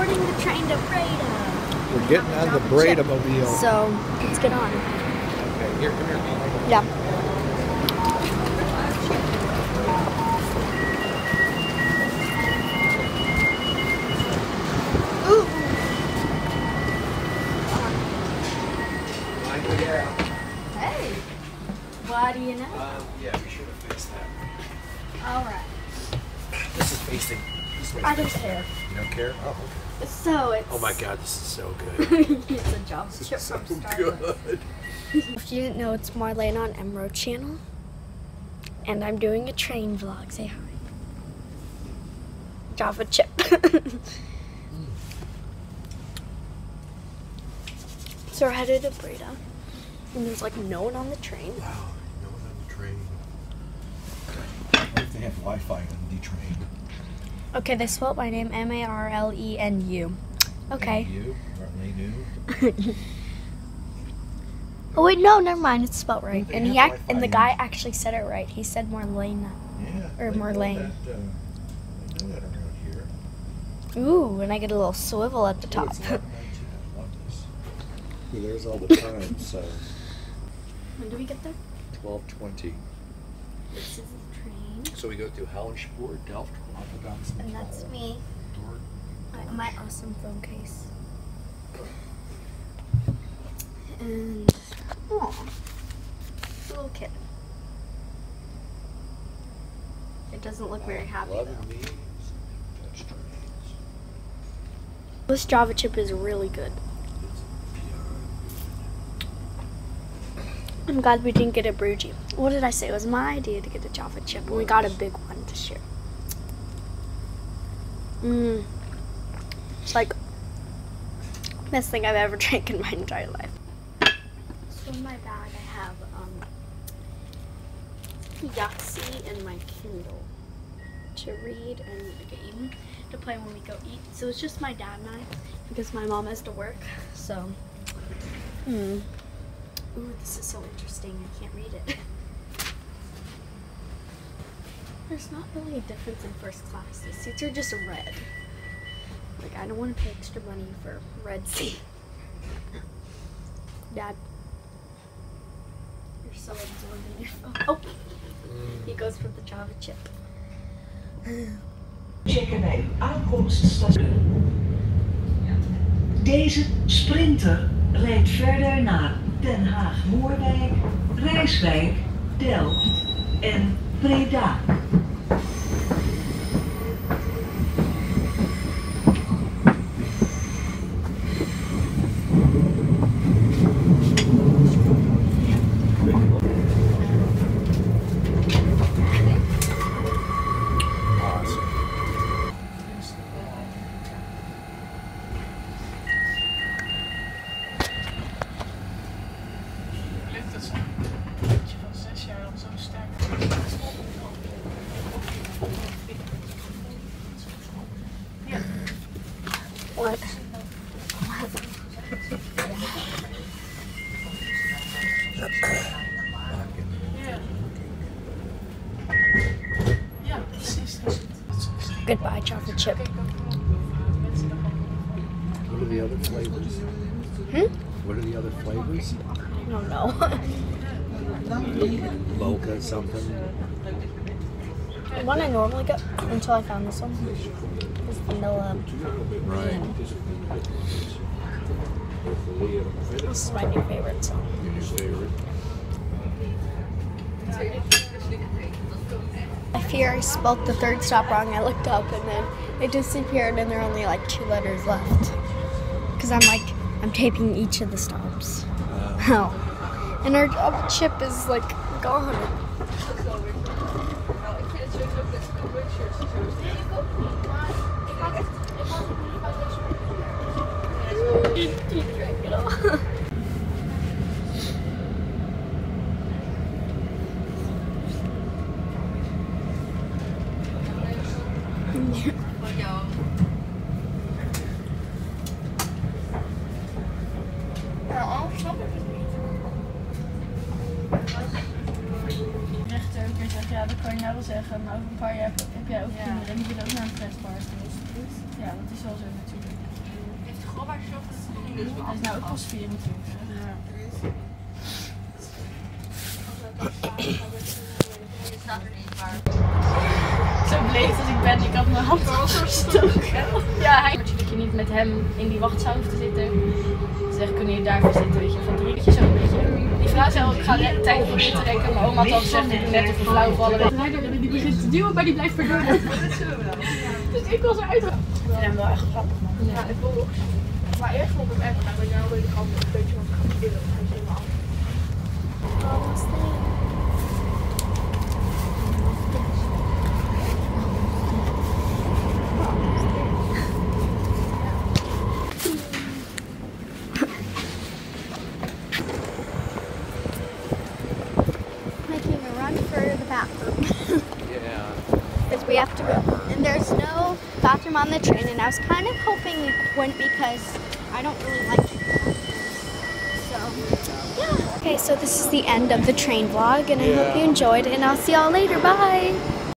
boarding the train to Breda. We're getting on the Breda mobile. So let's get on. Okay, here, come here. Yeah. Ooh. Line. Hey. What do you know? Um, yeah, we should have fixed that. All right. This is facing. This way. I don't care. You don't care? Oh, So it's. Oh my God, this is so good. it's a job This chip is so from Starbucks. good. If you didn't know, it's Marlene on Emerald Channel, and I'm doing a train vlog. Say hi. Java chip. Hmm. so we're headed to Breda, and there's like no one on the train. Wow, no one on the train. What if they have Wi-Fi on the train? Okay, they spelled my name M A R L E N U. Okay. And you? Aren't they new? oh wait, no, never mind. It's spelled right. And he have act- and the guy actually said it right. He said Marlena. Yeah. Or they know Marlene. Uh, they know that around here. Ooh, and I get a little swivel at the top. it's 11:19. I love this. Well, there's all the time, so when do we get there? 12:20. This is the train. So we go through Hollands Spoor, Delft, Rotterdam, And that's me. My, my awesome phone case. And oh, little kid. It doesn't look very happy though. This Java chip is really good. I'm glad we didn't get a Bruji. What did I say? It was my idea to get the Java chip, and we got a big one to share. Mmm. It's like the best thing I've ever drank in my entire life. So in my bag I have um Yahtzee and my Kindle to read and a game to play when we go eat. So it's just my dad and I because my mom has to work. So hmm. Ooh, this is so interesting. I can't read it. There's not really a difference in first class. The seats are just red. Like, I don't want to pay extra money for red seat. Dad. You're so absorbed in your phone. Oh! He goes for the Java chip. Checken wij uw aankomststation. Deze sprinter rijdt verder naar Den Haag-Moerdijk, Rijswijk, Delft en Breda. Is het. Goodbye, Java chip. Kijk ook hoe mensen dan What are the other flavors? Hmm? What are the other flavors? I don't know. Mocha something? the one I normally get until I found this one is vanilla. Right. This is my new favorite song. Your new favorite? I fear I spelled the third stop wrong. I looked up and then it disappeared and there are only like two letters left. Because I'm like, I'm taping each of the stops. Uh. Oh. And our Java chip is like gone. He rechter ook weer zeggen, ja, dat kan je nou wel zeggen, maar over een paar jaar heb, heb jij ook kinderen en die willen ook naar een pretpark. Dus, ja, dat is wel zo natuurlijk. Hij is nou ook pas 4 natuurlijk. hè. Zo als ik had mijn hand gestoken. Ja, hij... Dat je niet met hem in die wachtzaal hoeft te zitten. Ze zegt, kunnen jullie daarvoor zitten, weet je, van drie keer zo, weet je. Die vrouw zei ik ga tijd voor te trekken. Mijn oma had al gezegd, ik net even flauw vallen. Die begint te duwen, maar die blijft verdoen. Dus ik was eruit. Ik vind hem wel echt grappig, man. Ja, ik wil ook. Maar eerst vond ik hem echt, maar nou weet ik al een beetje wat ik ga have to go. And there's no bathroom on the train, and I was kind of hoping it wouldn't because I don't really like it. So, yeah. Okay, so this is the end of the train vlog, and I hope you enjoyed, and I'll see y'all later. Bye.